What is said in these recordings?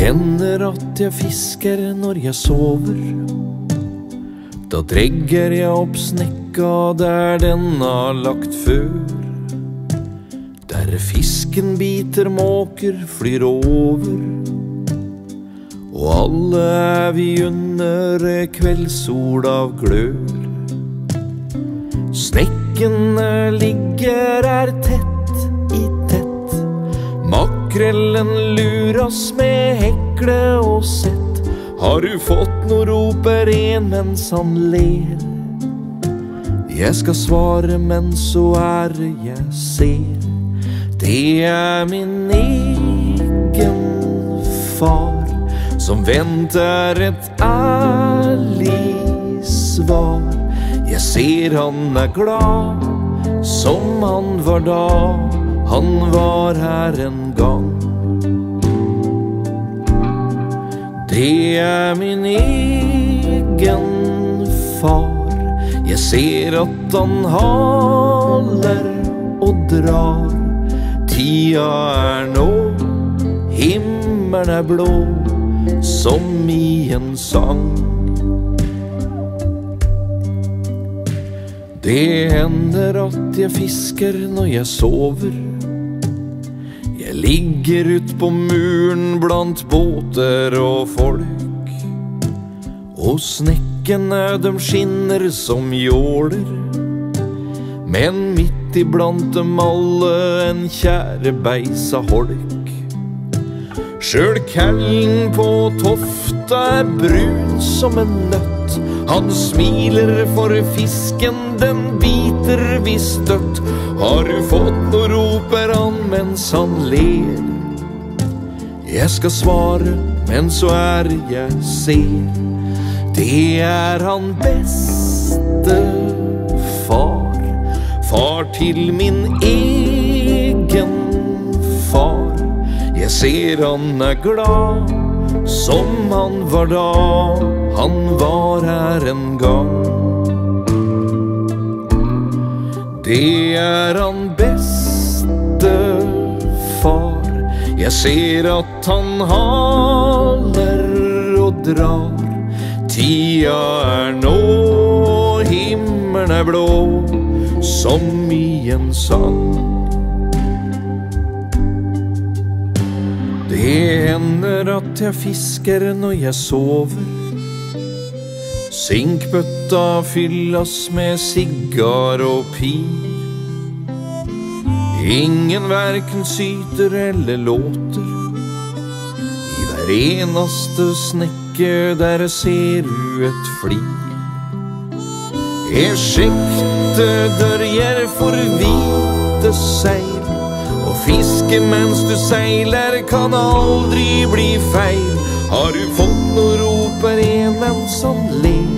hender at jeg fisker når jeg sover. Da dregger jeg opp snekka der den har lagt før. Der fisken biter måker, flyr over. Og alle er vi under kveldssol av glør. Snekkene ligger her tett. Makrellen luras med hekle og sett. Har du fått noe, roper en mens han ler. Jeg skal svare, men så er det jeg ser. Det er min egen far som venter et ærlig svar. Jeg ser han er glad, som han var da han var her en gang. Det er min egen far. Jeg ser at han haler og drar. Tida er nå, himmelen er blå, som i en sang. Det hender at jeg fisker når jeg sover. Ligger ut på muren blant båter og folk. Og snekkene de skinner som jåler. Men midt iblant dem alle en kjære beisa holk. Sjøl kallen på tofta er brun som en nøtt. Han smiler for fisken, den biter visst dødt. Har du fått noe, roper han mens han ler. Jeg skal svare, men så er jeg ser. Det er han beste far. Far til min egen far. Jeg ser han er glad, som han var da han var her en gang. Det er han beste far. Jeg ser at han haler og drar. Tida er nå, himmelen er blå, som i en sang. Det hender at jeg fisker når jeg sover. Sinkbøtta fylles med sigar og pir. Ingen verken syter eller låter. I hver eneste snekke der ser du et flir. Er sjekte dørjer for hvite seil. Fiske mens du seiler kan aldri bli feil. Har du fått noe, roper en mens han ler.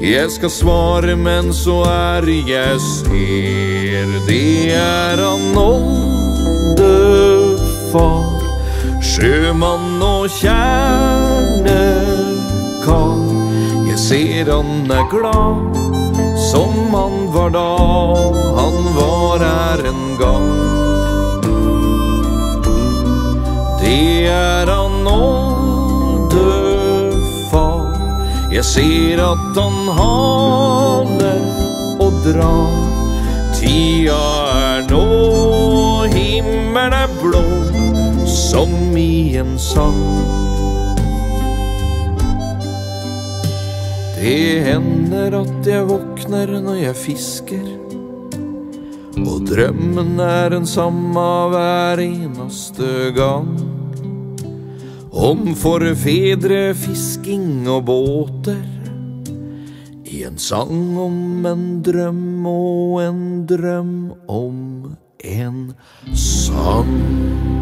Jeg skal svare, men så er jeg ser. Det er han oldefar. Sjømann og kjernekar. Jeg ser han er glad, som han var da han var her en gang. Det er han oldefar. Jeg ser at han haler og drar. Tida er nå, himmelen er blå, som i en sang. Det hender at jeg våkner når jeg fisker. Og drømmen er den samme hver eneste gang. Om forfedre, fisking og båter. I en sang om en drøm og en drøm om en sang.